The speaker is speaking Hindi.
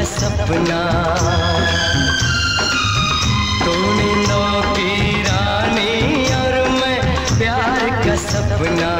है सपना। तूने नौ की रानी और मैं प्यार का सपना।